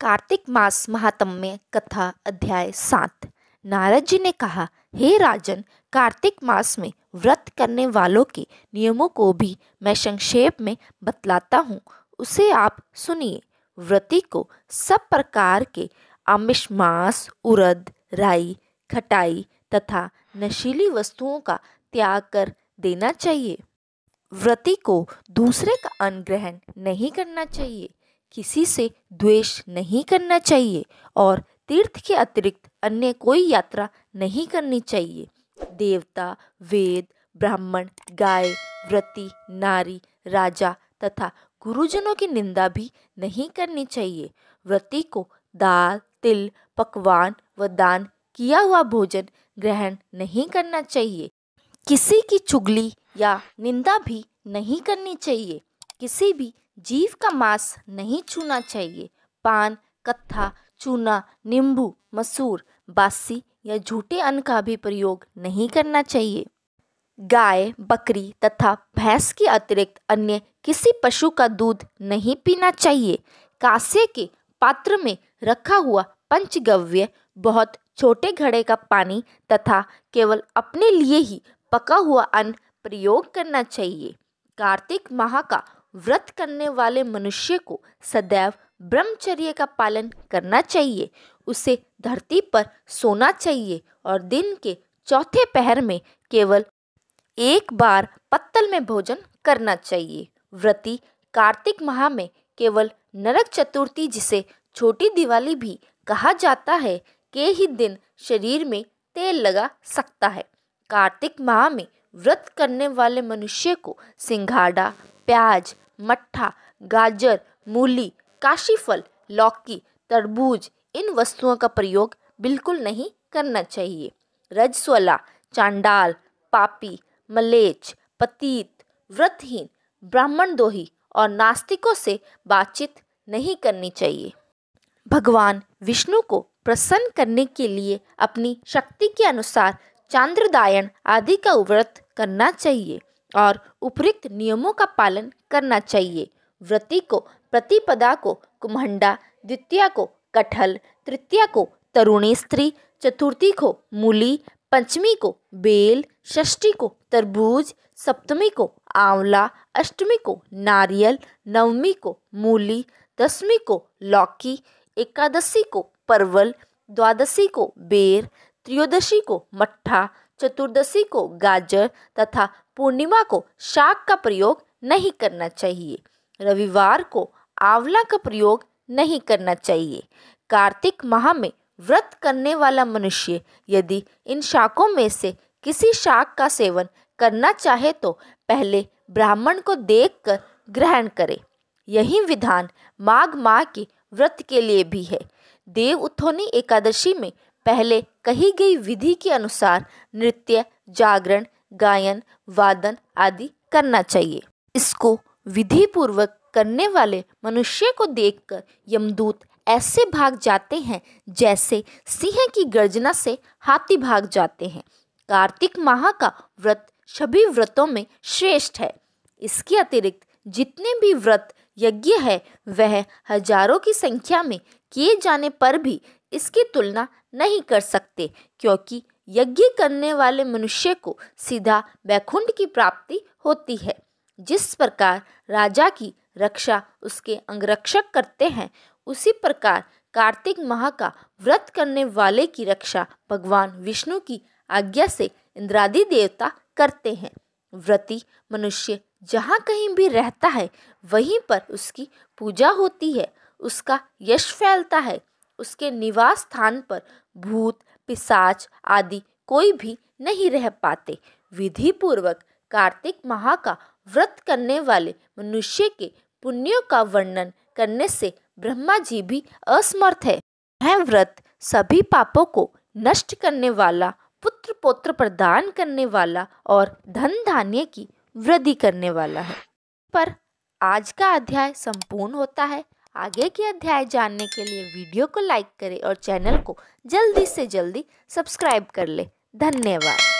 कार्तिक मास महात्म्य कथा अध्याय सात। नारद जी ने कहा, हे राजन, कार्तिक मास में व्रत करने वालों के नियमों को भी मैं संक्षेप में बतलाता हूँ। उसे आप सुनिए। व्रती को सब प्रकार के आमिष, मांस उड़द राई, खटाई तथा नशीली वस्तुओं का त्याग कर देना चाहिए। व्रती को दूसरे का अन्न ग्रहण नहीं करना चाहिए। किसी से द्वेष नहीं करना चाहिए और तीर्थ के अतिरिक्त अन्य कोई यात्रा नहीं करनी चाहिए। देवता, वेद, ब्राह्मण, गाय, व्रती, नारी, राजा तथा गुरुजनों की निंदा भी नहीं करनी चाहिए। व्रति को दाल, तिल, पकवान व दान किया हुआ भोजन ग्रहण नहीं करना चाहिए। किसी की चुगली या निंदा भी नहीं करनी चाहिए। किसी भी जीव का मांस नहीं छूना चाहिए। पान, कत्था, चूना, नींबू, मसूर, बासी या झूठे अन्न का भी प्रयोग नहीं करना चाहिए। गाय, बकरी तथा भैंस के अतिरिक्त अन्य किसी पशु का दूध नहीं पीना चाहिए। कांसे के पात्र में रखा हुआ पंचगव्य बहुत छोटे घड़े का पानी तथा केवल अपने लिए ही पका हुआ अन्न प्रयोग करना चाहिए। कार्तिक माह का व्रत करने वाले मनुष्य को सदैव ब्रह्मचर्य का पालन करना चाहिए। उसे धरती पर सोना चाहिए और दिन के चौथे पहर में केवल एक बार पत्तल में भोजन करना चाहिए। व्रती कार्तिक माह में केवल नरक चतुर्थी, जिसे छोटी दिवाली भी कहा जाता है, के ही दिन शरीर में तेल लगा सकता है। कार्तिक माह में व्रत करने वाले मनुष्य को सिंघाड़ा, प्याज मट्ठा गाजर, मूली, काशीफल, लौकी, तरबूज, इन वस्तुओं का प्रयोग बिल्कुल नहीं करना चाहिए। रजस्वला, चांडाल, पापी, मलेच, पतीत, व्रतहीन, ब्राह्मण दोही और नास्तिकों से बातचीत नहीं करनी चाहिए। भगवान विष्णु को प्रसन्न करने के लिए अपनी शक्ति के अनुसार चांद्रदायन आदि का व्रत करना चाहिए। और उपयुक्त नियमों का पालन करना चाहिए। व्रती को, प्रतिपदा को कुम्हंडा द्वितीया को, कटहल, तृतीया को, तरुणी स्त्री, चतुर्थी को, मूली, पंचमी को, बेल, षष्ठी को, तरबूज, सप्तमी को, आंवला, अष्टमी को, नारियल, नवमी को, मूली, दसवीं को, लौकी, एकादशी को, परवल, द्वादशी को, बेर, त्रयोदशी को, मट्ठा, चतुर्दशी को, गाजर तथा पूर्णिमा को शाक का प्रयोग नहीं करना चाहिए। रविवार को आंवला का प्रयोग नहीं करना चाहिए। कार्तिक माह में व्रत करने वाला मनुष्य यदि इन शाकों में से किसी शाक का सेवन करना चाहे तो पहले ब्राह्मण को देखकर ग्रहण करे। यही विधान माघ माह के व्रत के लिए भी है। देव उत्थोनी एकादशी में पहले कही गई विधि के अनुसार नृत्य, जागरण गायन, वादन आदि करना चाहिए। इसको विधि पूर्वक करने वाले मनुष्य को देखकर यमदूत ऐसे भाग जाते हैं जैसे सिंह की गर्जना से हाथी भाग जाते हैं। कार्तिक माह का व्रत सभी व्रतों में श्रेष्ठ है। इसके अतिरिक्त जितने भी व्रत यज्ञ है, वह हज़ारों की संख्या में किए जाने पर भी इसकी तुलना नहीं कर सकते, क्योंकि यज्ञ करने वाले मनुष्य को सीधा वैकुंठ की प्राप्ति होती है। जिस प्रकार राजा की रक्षा उसके अंगरक्षक करते हैं, उसी प्रकार कार्तिक माह का व्रत करने वाले की रक्षा भगवान विष्णु की आज्ञा से इंद्रादि देवता करते हैं। व्रती मनुष्य जहाँ कहीं भी रहता है, वहीं पर उसकी पूजा होती है। उसका यश फैलता है। उसके निवास स्थान पर भूत पिसाच आदि कोई भी नहीं रह पाते। विधि पूर्वक कार्तिक माह का व्रत करने वाले मनुष्य के पुण्यों का वर्णन करने से ब्रह्मा जी भी असमर्थ है। यह व्रत सभी पापों को नष्ट करने वाला पुत्र पोत्र प्रदान करने वाला और धन धान्य की वृद्धि करने वाला है। पर आज का अध्याय संपूर्ण होता है। आगे के अध्याय जानने के लिए वीडियो को लाइक करें और चैनल को जल्दी से जल्दी सब्सक्राइब कर ले। धन्यवाद।